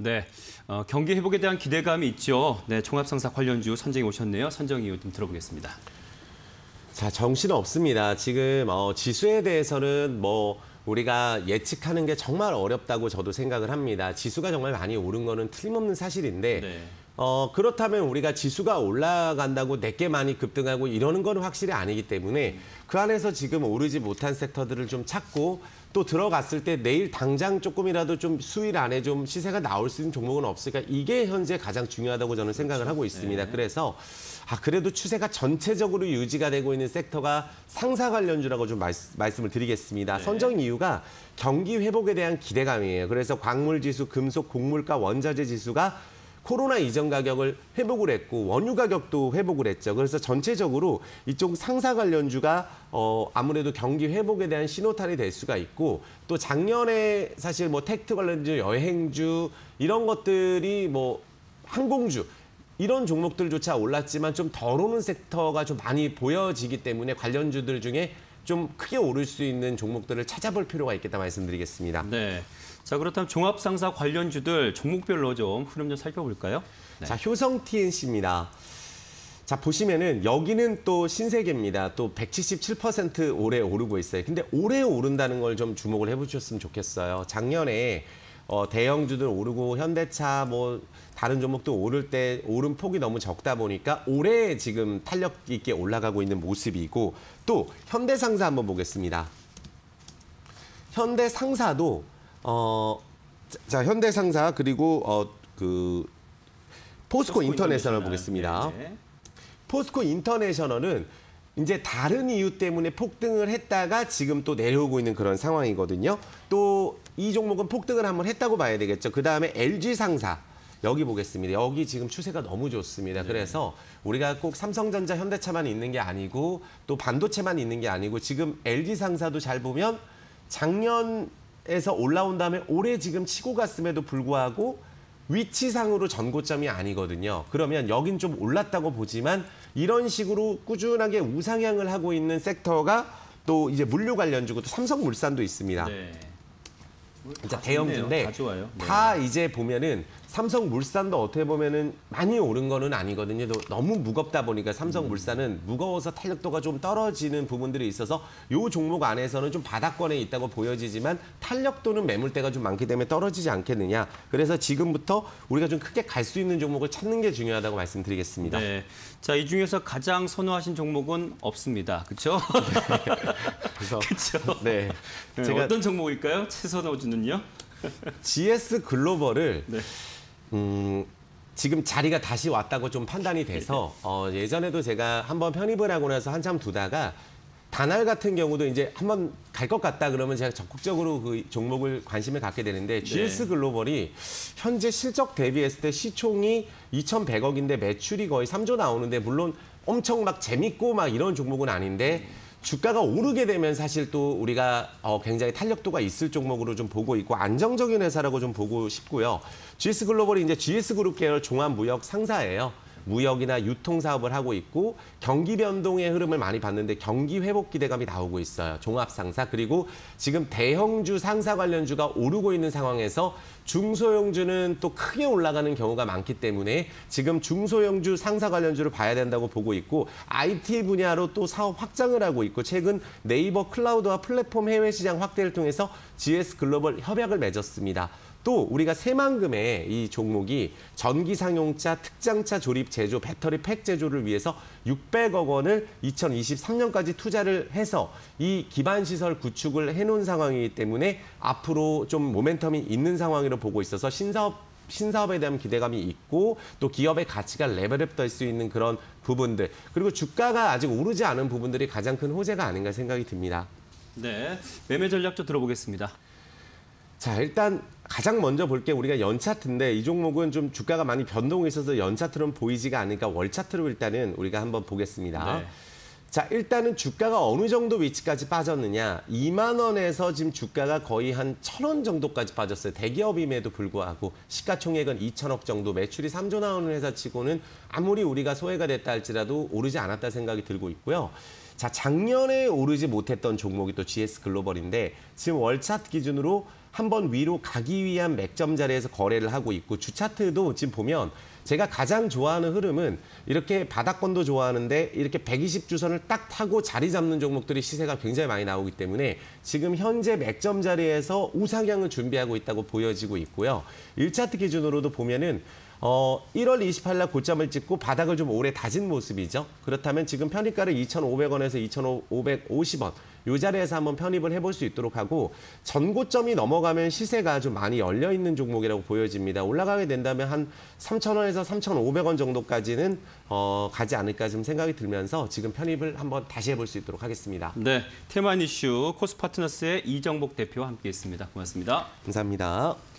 네, 어, 경기 회복에 대한 기대감이 있죠. 네, 종합상사 관련주 선정이 오셨네요. 선정 이유 좀 들어보겠습니다. 자, 정신 없습니다. 지금 어, 지수에 대해서는 뭐 우리가 예측하는 게 정말 어렵다고 저도 생각을 합니다. 지수가 정말 많이 오른 거는 틀림없는 사실인데 네. 어, 그렇다면 우리가 지수가 올라간다고 내게 많이 급등하고 이러는 건 확실히 아니기 때문에 그 안에서 지금 오르지 못한 섹터들을 좀 찾고 또 들어갔을 때 내일 당장 조금이라도 좀 수일 안에 좀 시세가 나올 수 있는 종목은 없을까 이게 현재 가장 중요하다고 저는 생각을 하고 있습니다. 네. 그래서 아 그래도 추세가 전체적으로 유지가 되고 있는 섹터가 상사 관련주라고 좀 말, 말씀을 드리겠습니다. 네. 선정 이유가 경기 회복에 대한 기대감이에요. 그래서 광물 지수, 금속, 곡물가, 원자재 지수가 코로나 이전 가격을 회복을 했고 원유 가격도 회복을 했죠. 그래서 전체적으로 이쪽 상사 관련주가 어 아무래도 경기 회복에 대한 신호탄이 될 수가 있고 또 작년에 사실 뭐 텍트 관련주, 여행주 이런 것들이 뭐 항공주 이런 종목들조차 올랐지만 좀 덜 오는 섹터가 좀 많이 보여지기 때문에 관련주들 중에 좀 크게 오를 수 있는 종목들을 찾아볼 필요가 있겠다 말씀드리겠습니다. 네. 자, 그렇다면 종합상사 관련주들 종목별로 좀 흐름 좀 살펴볼까요? 네. 자, 효성 TNC입니다. 자, 보시면은 여기는 또 신세계입니다. 또 177% 올해 오르고 있어요. 근데 올해 오른다는 걸 좀 주목을 해보셨으면 좋겠어요. 작년에 어, 대형주들 오르고 현대차 뭐 다른 종목도 오를 때 오른 폭이 너무 적다 보니까 올해 지금 탄력 있게 올라가고 있는 모습이고 또 현대상사 한번 보겠습니다. 현대상사도 어, 자, 자, 현대상사 그리고 어, 그 포스코 인터내셔널 보겠습니다. 네, 네. 포스코 인터내셔널은 이제 다른 이유 때문에 폭등을 했다가 지금 또 내려오고 있는 그런 상황이거든요. 또 이 종목은 폭등을 한번 했다고 봐야 되겠죠. 그 다음에 LG 상사. 여기 보겠습니다. 여기 지금 추세가 너무 좋습니다. 그래서 우리가 꼭 삼성전자, 현대차만 있는 게 아니고 또 반도체만 있는 게 아니고 지금 LG 상사도 잘 보면 작년에서 올라온 다음에 올해 지금 치고 갔음에도 불구하고 위치상으로 전고점이 아니거든요. 그러면 여긴 좀 올랐다고 보지만 이런 식으로 꾸준하게 우상향을 하고 있는 섹터가 또 이제 물류 관련주고 또 삼성물산도 있습니다. 네. 진짜 다 대형주인데. 다. 네. 다 이제 보면은 삼성물산도 어떻게 보면은 많이 오른 거는 아니거든요. 또 너무 무겁다 보니까 삼성물산은 무거워서 탄력도가 좀 떨어지는 부분들이 있어서 요 종목 안에서는 좀 바닥권에 있다고 보여지지만 탄력도는 매물대가 좀 많기 때문에 떨어지지 않겠느냐. 그래서 지금부터 우리가 좀 크게 갈 수 있는 종목을 찾는 게 중요하다고 말씀드리겠습니다. 네. 자, 이 중에서 가장 선호하신 종목은 없습니다. 그렇죠? 그래서 그렇죠. 네. 네, 제가 어떤 종목일까요? 최선호 주는 요? GS 글로벌을 네. 음, 지금 자리가 다시 왔다고 좀 판단이 돼서 어, 예전에도 제가 한번 편입을 하고 나서 한참 두다가 단알 같은 경우도 이제 한번 갈 것 같다 그러면 제가 적극적으로 그 종목을 관심을 갖게 되는데 GS 글로벌이 현재 실적 대비했을 때 시총이 2,100억인데 매출이 거의 3조 나오는데 물론 엄청 막 재밌고 막 이런 종목은 아닌데 주가가 오르게 되면 사실 또 우리가 어, 굉장히 탄력도가 있을 종목으로 좀 보고 있고 안정적인 회사라고 좀 보고 싶고요. GS 글로벌이 이제 GS 그룹 계열 종합 무역 상사예요. 무역이나 유통 사업을 하고 있고 경기 변동의 흐름을 많이 봤는데 경기 회복 기대감이 나오고 있어요. 종합 상사 그리고 지금 대형주 상사 관련주가 오르고 있는 상황에서 중소형주는 또 크게 올라가는 경우가 많기 때문에 지금 중소형주 상사 관련주를 봐야 된다고 보고 있고 IT 분야로 또 사업 확장을 하고 있고 최근 네이버 클라우드와 플랫폼 해외 시장 확대를 통해서 GS 글로벌 협약을 맺었습니다. 또 우리가 새만금의 이 종목이 전기 상용차, 특장차 조립 제조, 배터리 팩 제조를 위해서 600억 원을 2023년까지 투자를 해서 이 기반 시설 구축을 해놓은 상황이기 때문에 앞으로 좀 모멘텀이 있는 상황으로 보고 있어서 신사업 신사업에 대한 기대감이 있고 또 기업의 가치가 레벨업 될 수 있는 그런 부분들 그리고 주가가 아직 오르지 않은 부분들이 가장 큰 호재가 아닌가 생각이 듭니다. 네. 매매 전략도 들어보겠습니다. 자, 일단 가장 먼저 볼 게 우리가 연 차트인데 이 종목은 좀 주가가 많이 변동이 있어서 연 차트로는 보이지가 않으니까 월 차트로 일단은 우리가 한번 보겠습니다. 네. 자, 일단은 주가가 어느 정도 위치까지 빠졌느냐. 2만 원에서 지금 주가가 거의 한 1,000원 정도까지 빠졌어요. 대기업임에도 불구하고 시가총액은 2천억 정도, 매출이 3조 나오는 회사 치고는 아무리 우리가 소외가 됐다 할지라도 오르지 않았다 생각이 들고 있고요. 자, 작년에 오르지 못했던 종목이 또 GS 글로벌인데 지금 월 차트 기준으로 한번 위로 가기 위한 맥점 자리에서 거래를 하고 있고 주차트도 지금 보면 제가 가장 좋아하는 흐름은 이렇게 바닥권도 좋아하는데 이렇게 120주선을 딱 타고 자리 잡는 종목들이 시세가 굉장히 많이 나오기 때문에 지금 현재 맥점 자리에서 우상향을 준비하고 있다고 보여지고 있고요. 1차트 기준으로도 보면은 어, 1월 28일 날 고점을 찍고 바닥을 좀 오래 다진 모습이죠. 그렇다면 지금 편입가를 2,500원에서 2,550원 이 자리에서 한번 편입을 해볼 수 있도록 하고 전고점이 넘어가면 시세가 좀 많이 열려 있는 종목이라고 보여집니다. 올라가게 된다면 한 3,000원에서 3,500원 정도까지는 어, 가지 않을까 좀 생각이 들면서 지금 편입을 한번 다시 해볼 수 있도록 하겠습니다. 네, 테마 이슈 코스파트너스의 이정복 대표와 함께했습니다. 고맙습니다. 감사합니다.